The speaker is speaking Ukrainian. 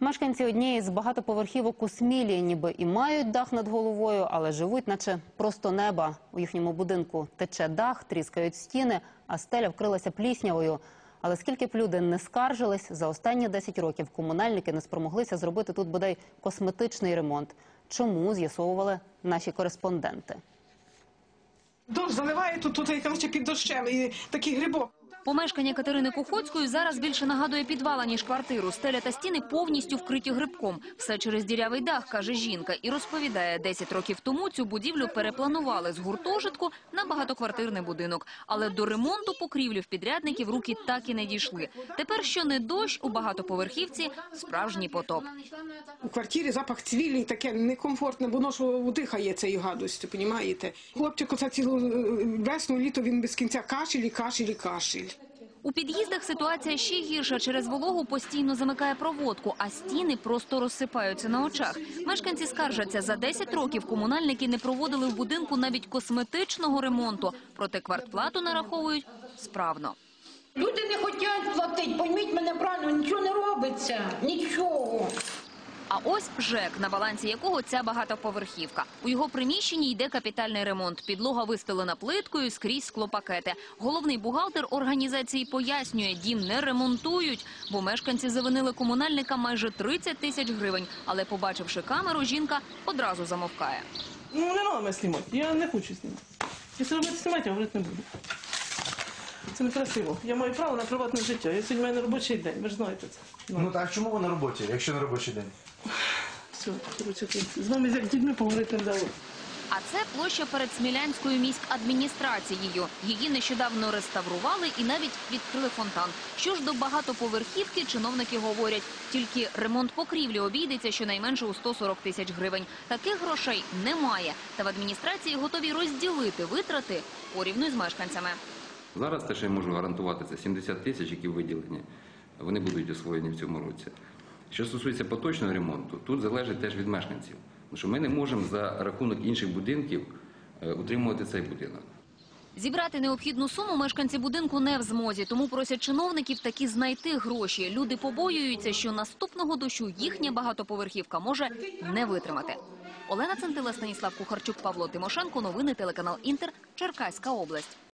Мешканці однієї з багатоповерхівок у Смілі ніби і мають дах над головою, але живуть, наче просто неба. У їхньому будинку тече дах, тріскають стіни, а стеля вкрилася пліснявою. Але скільки б люди не скаржились, за останні 10 років комунальники не спромоглися зробити тут бодай косметичний ремонт. Чому з'ясовували наші кореспонденти? Дощ заливає тут, тут коротше, під дощем і такий грибок. Помешкання Катерини Кухоцької зараз більше нагадує підвал, ніж квартиру. Стеля та стіни повністю вкриті грибком. Все через дірявий дах, каже жінка. І розповідає, 10 років тому цю будівлю перепланували з гуртожитку на багатоквартирний будинок. Але до ремонту покрівлі в підрядників руки так і не дійшли. Тепер, що не дощ, у багатоповерхівці справжній потоп. У квартирі запах цвілі, таке некомфортне, воно ж дихає цією гадостю, розумієте? Хлопчик оце цілу е, весну, літо він без кінця кашель і кашель і кашель. У під'їздах ситуація ще гірша. Через вологу постійно замикає проводку, а стіни просто розсипаються на очах. Мешканці скаржаться, за 10 років комунальники не проводили в будинку навіть косметичного ремонту. Проте квартплату нараховують справно. Люди не хочуть платити, пойміть мене правильно, нічого не робиться, нічого. А ось ЖЕК, на балансі якого ця багатоповерхівка. У його приміщенні йде капітальний ремонт. Підлога вистелена плиткою, скрізь склопакети. Головний бухгалтер організації пояснює, дім не ремонтують, бо мешканці завинили комунальникам майже 30 тисяч гривень. Але, побачивши камеру, жінка одразу замовкає. Ну, не треба мене знімати. Я не хочу знімати. Якщо робити знімати, я говорити не буду. Це некрасиво. Я маю право на приватне життя. Я сьогодні мене робочий день, ви ж знаєте це. Ну, Ну так чому ви на роботі, якщо на робочий день? Все, коротше, з вами як з дітьми поговорити не вдалося. А це площа перед Смілянською міськадміністрацією. Її нещодавно реставрували і навіть відкрили фонтан. Що ж до багатоповерхівки, чиновники говорять, тільки ремонт покрівлі обійдеться щонайменше у 140 тисяч гривень. Таких грошей немає. Та в адміністрації готові розділити витрати порівну з мешканцями. Зараз те, що я можу гарантувати, це 70 тисяч, які виділені. Вони будуть освоєні в цьому році. Що стосується поточного ремонту, тут залежить теж від мешканців. Що ми не можемо за рахунок інших будинків е, утримувати цей будинок. Зібрати необхідну суму мешканці будинку не в змозі, тому просять чиновників таки знайти гроші. Люди побоюються, що наступного дощу їхня багатоповерхівка може не витримати. Олена Центила, Станіслав Кухарчук, Павло Тимошенко. Новини телеканал Інтер. Черкаська область.